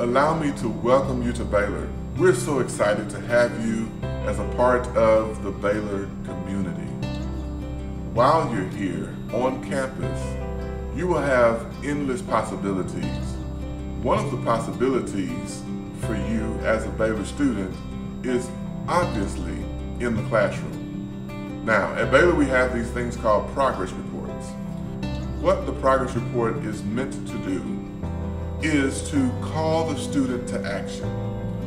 allow me to welcome you to Baylor. We're so excited to have you as a part of the Baylor community. While you're here on campus, you will have endless possibilities. One of the possibilities for you as a Baylor student is obviously in the classroom. Now, at Baylor we have these things called progress reports. What the progress report is meant to do is to call the student to action.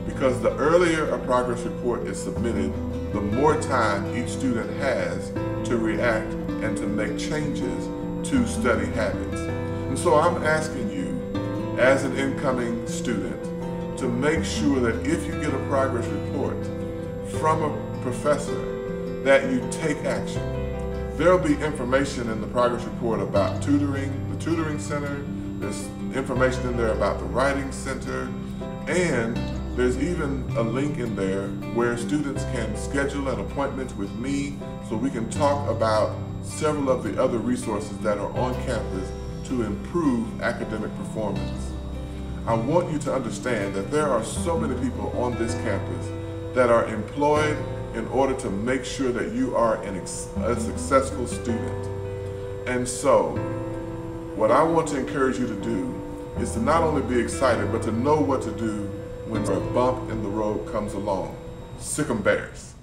Because the earlier a progress report is submitted, the more time each student has to react and to make changes to study habits. And so I'm asking you, as an incoming student, to make sure that if you get a progress report from a professor, that you take action. There'll be information in the progress report about tutoring, the tutoring center, there's information in there about the Writing Center, and there's even a link in there where students can schedule an appointment with me so we can talk about several of the other resources that are on campus to improve academic performance. I want you to understand that there are so many people on this campus that are employed in order to make sure that you are an a successful student. And so, what I want to encourage you to do is to not only be excited, but to know what to do when a bump in the road comes along. Sic 'em Bears.